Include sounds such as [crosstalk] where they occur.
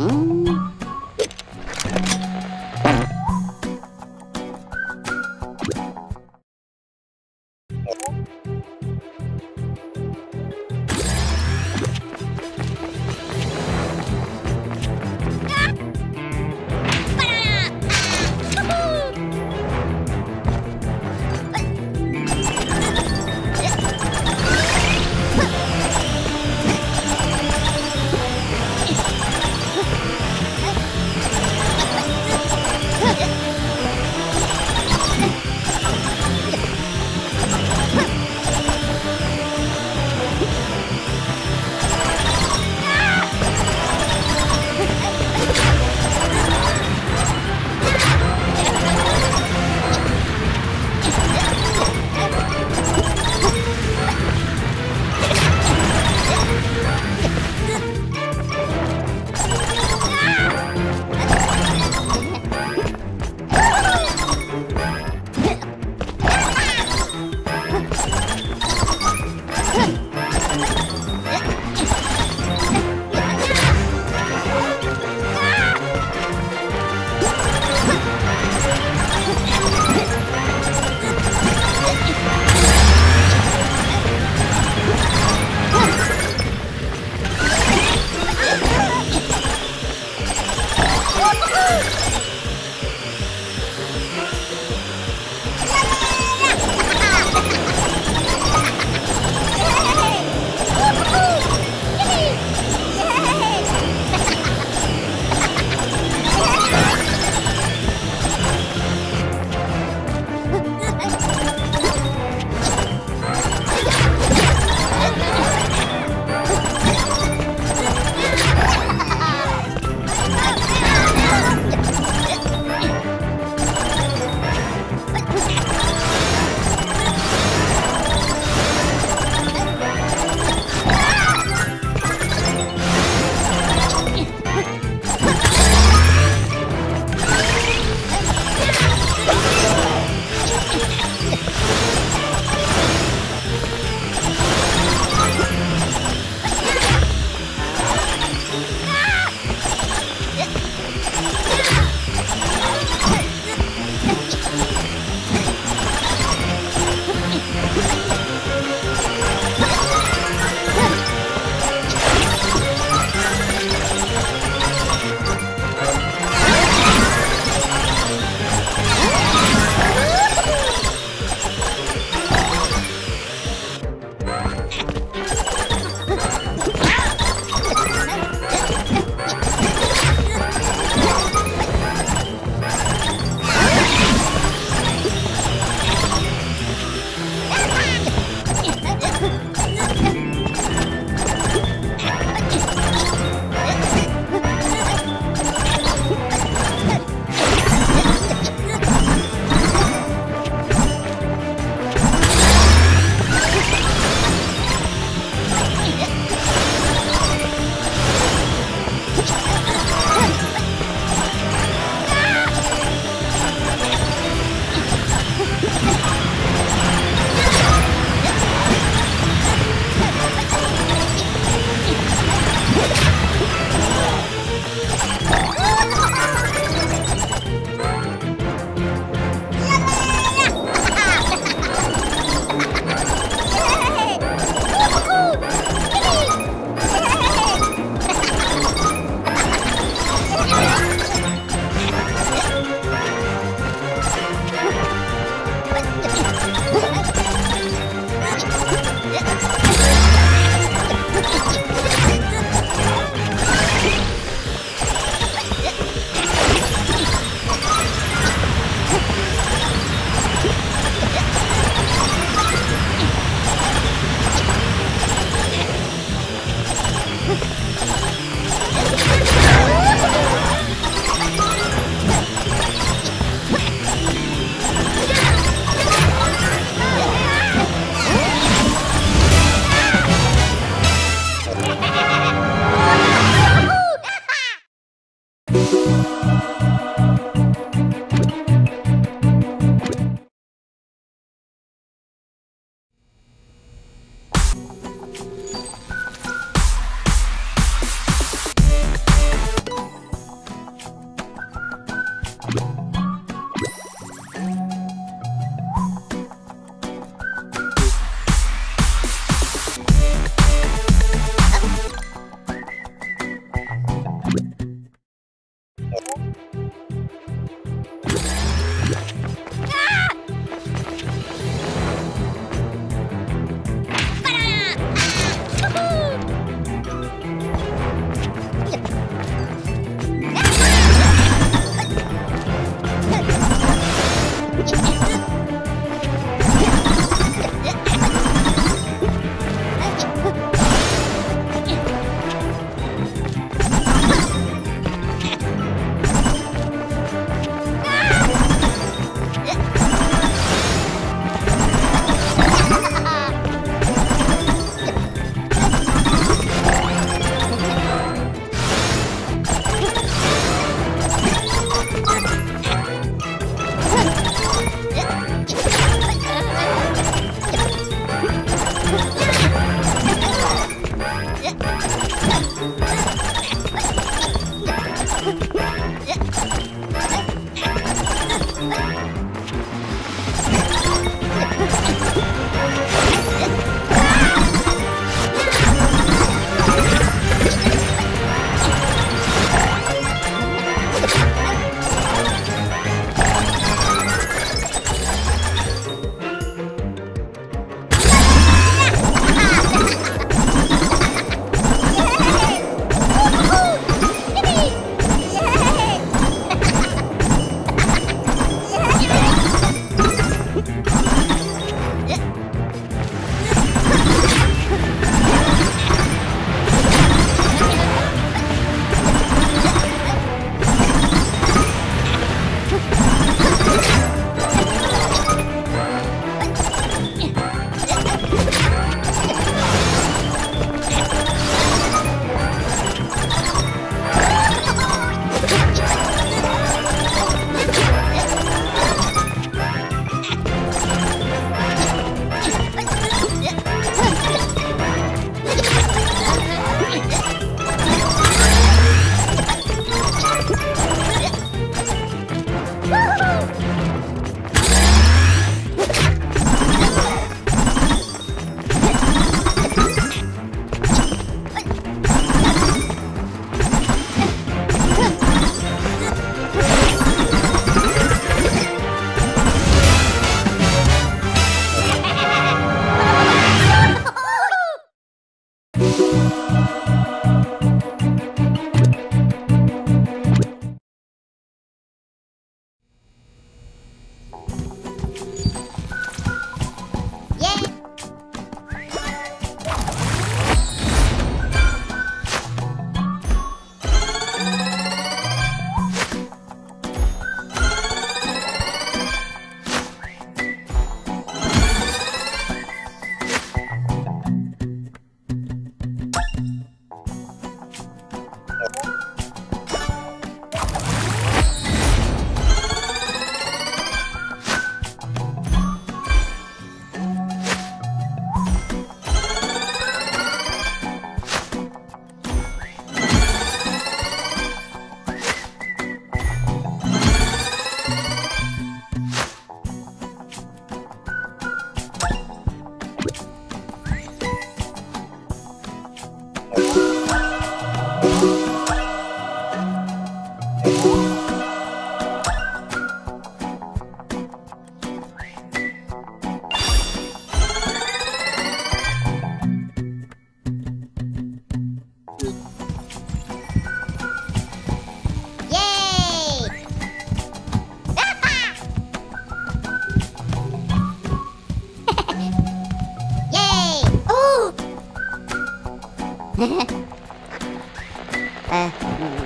哎 Ah! [laughs] 哎，嗯。